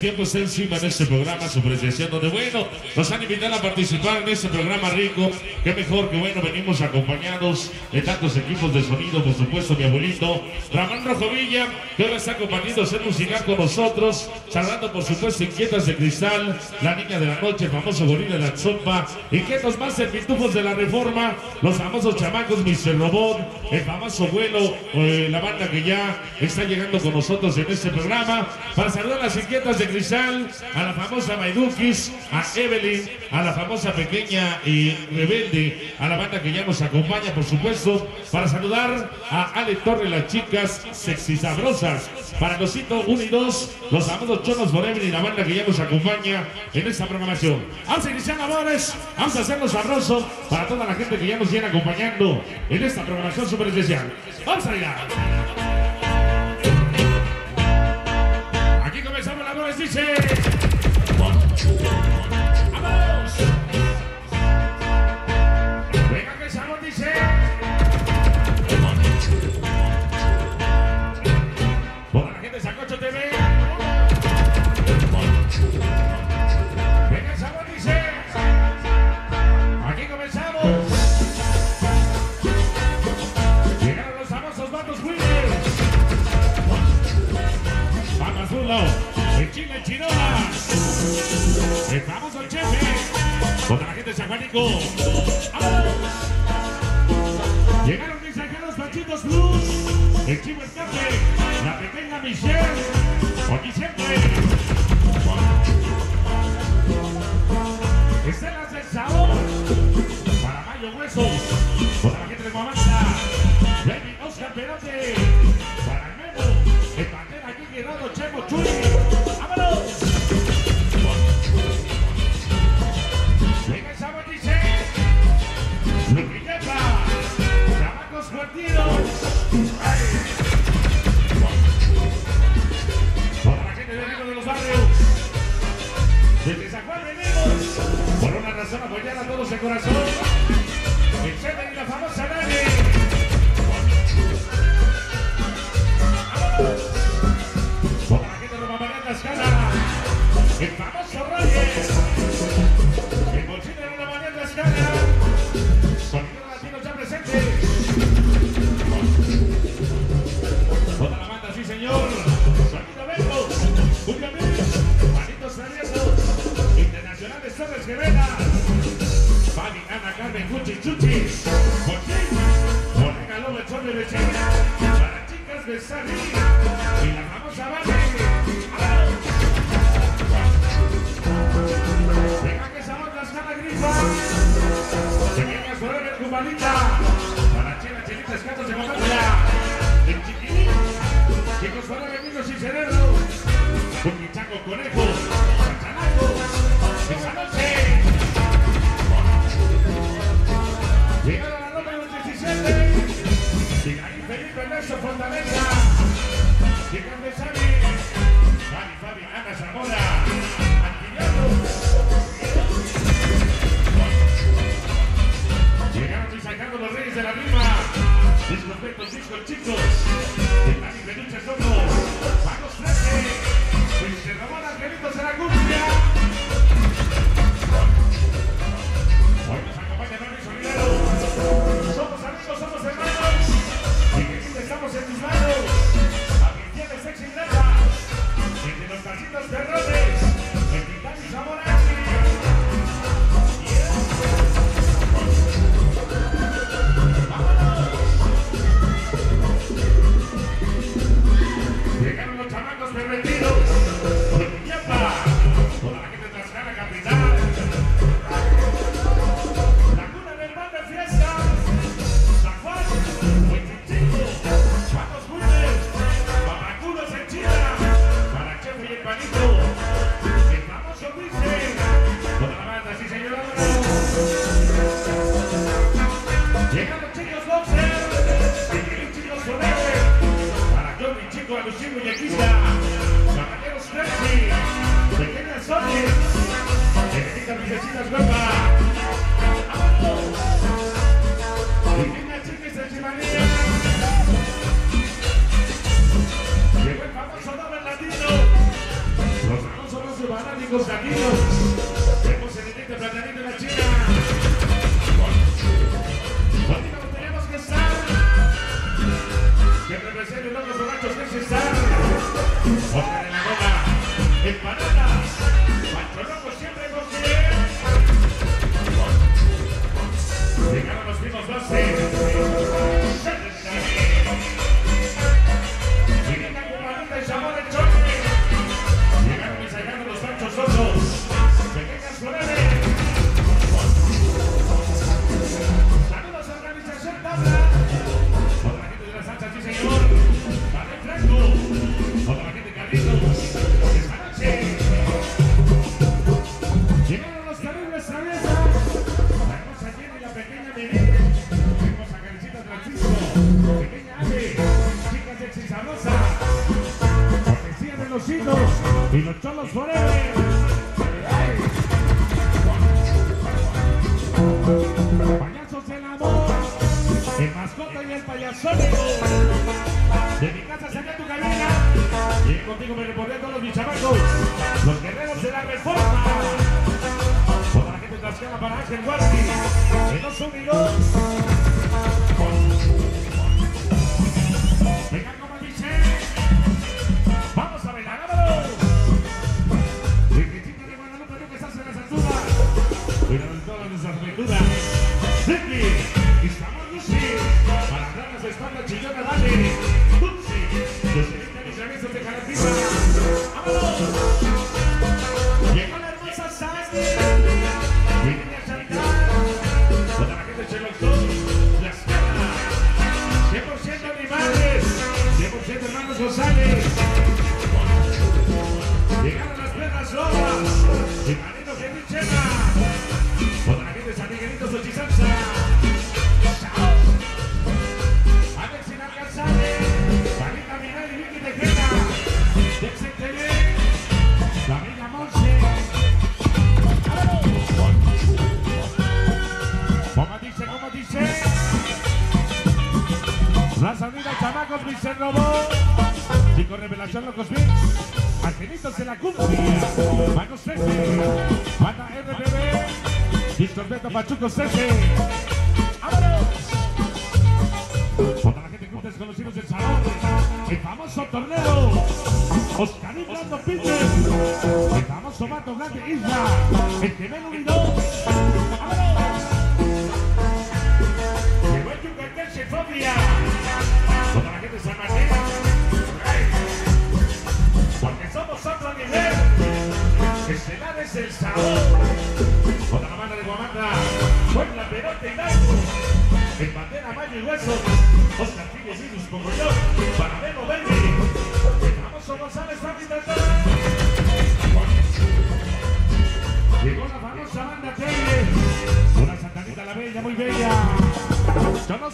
Tiempo está encima en este programa, su presencia, donde bueno, nos han invitado a participar en este programa rico. Qué mejor que bueno, venimos acompañados de tantos equipos de sonido, por supuesto, mi abuelito Ramón Rojovilla, que ahora está acompañando a ser musical con nosotros, saludando por supuesto Inquietas de Cristal, la niña de la noche, el famoso gorila de la sopa, Inquietos más el pitufos de la reforma, los famosos chamacos Mr. Robot, el famoso vuelo, eh, la banda que ya está llegando con nosotros en este programa, para saludar a las Inquietas de A la famosa Maidukis, a Evelyn, a la famosa pequeña y rebelde, a la banda que ya nos acompaña, por supuesto, para saludar a Ale Torre, las chicas sexy sabrosas, para Losito 1 y 2, los famosos Chonos Forever y la banda que ya nos acompaña en esta programación. Vamos a iniciar labores, vamos a hacerlo sabroso para toda la gente que ya nos viene acompañando en esta programación súper especial. Vamos allá. Aquí One, two, one. Toda la gente de San Juanico. ¡Vámonos! Llegaron mis sacados Pachitos Plus. El Chivo Escape. La pequeña Michelle. Aquí siempre. Estelas del sabor. Para Mayo Huesos. Toda la gente de Guamanta. Torres Guerrera. Fabi, Ana, Carmen, Cuchi, Chuchis. Joaquín. Morena, Lobe, Chole, Bechina. Para chicas de Section Never. Los. Famosos fanáticos Y los cholos forever. Ay. Payasos del amor. El mascota y el payasónico. De mi casa saqué tu cabina. Y contigo me reporté todos los bichabacos. Los guerreros de la reforma. Toda la gente de para Ángel Guardi. En los unidos. Locos Mix. Angelitos en la cumbia. Manos 13. Banda RBB. Discos Beto Pachucos 13. ¡Vámonos! Toda la gente que ustedes conocidos del salón. El famoso torneo. Oscarín Brando Pinches. El famoso Mato Grande Isla. El Gemelo Unidos. ¡Vámonos!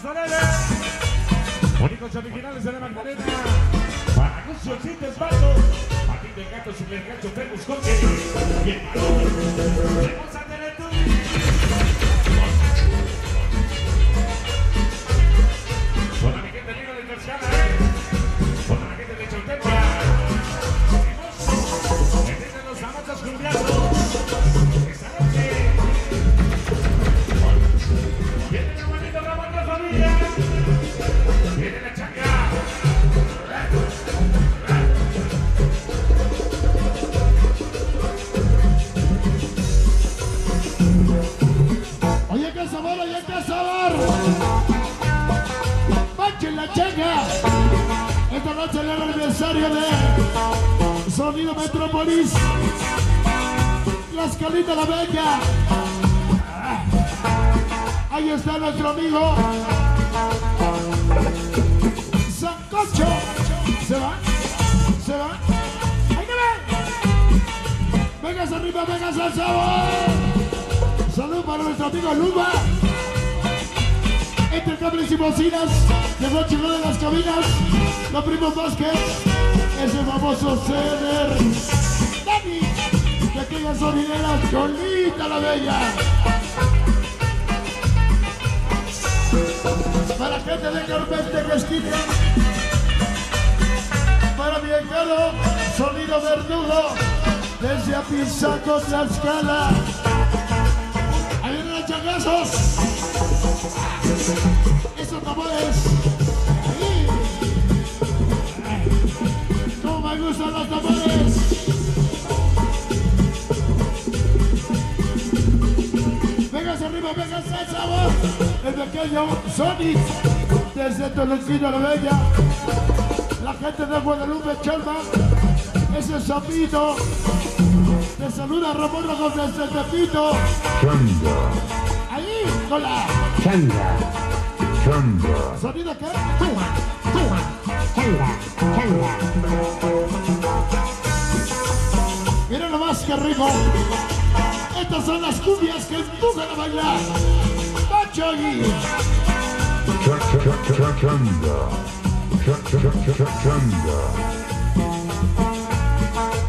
Forever. Únicos originales de la Magdalena. Para Lucio Cites Bato. Martín del Gato, Supergacho, Fergus Coque. Y el balón. El aniversario de Sonido Metrópolis. Las Calitas La Bella. Ahí está nuestro amigo. Sancocho. Se va. Se va. Ahí no ve. Vengas arriba, vengas al sabor. Salud para nuestro amigo Luba. Entre cables y bocinas, llegó el de las cabinas, los primos Vázquez, ese famoso Ceder. Dani, de aquellas sonideras, Cholita la Bella. Para gente de Carpente que esquina, para mi encargo, sonido verdugo, desde Apizaco, Tlaxcala. Ahí vienen los changazos. Esos tamales. Me gustan los tamales. Véngase arriba, véngase al sabor. El pequeño Sonic desde Toluquino la Bella. La gente de Guadalupe, Chelma. Ese sapito. Te saluda Ramón Rojos desde Tepito. Chanda, Ahí, con la chanda, chanda, sonido que. Changa, changa, changa, changa. Miren nomás qué rico. Estas son las cumbias que empujan a bailar. Chanda,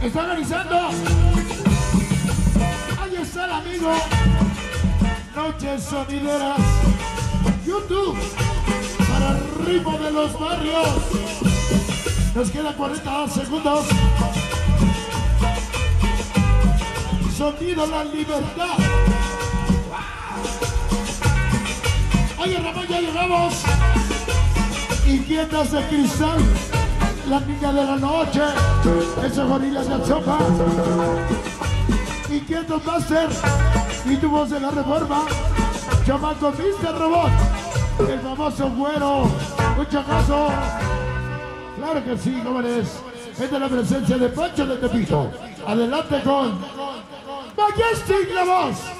Está organizando. Ahí está el amigo. Noches sonideras. YouTube. Ritmo de los barrios. Nos quedan 40 segundos. Sonido la libertad. Oye Ramón, ya llegamos. Inquietas de cristal. La niña de la noche. Ese gorila de sopa. Inquietos Master. Y tu voz de la reforma. Chamaco Mr. Robot. El famoso güero. Mucho. Claro que sí, jóvenes. Es de la presencia de Pancho de Tepito. Adelante con Majestic la.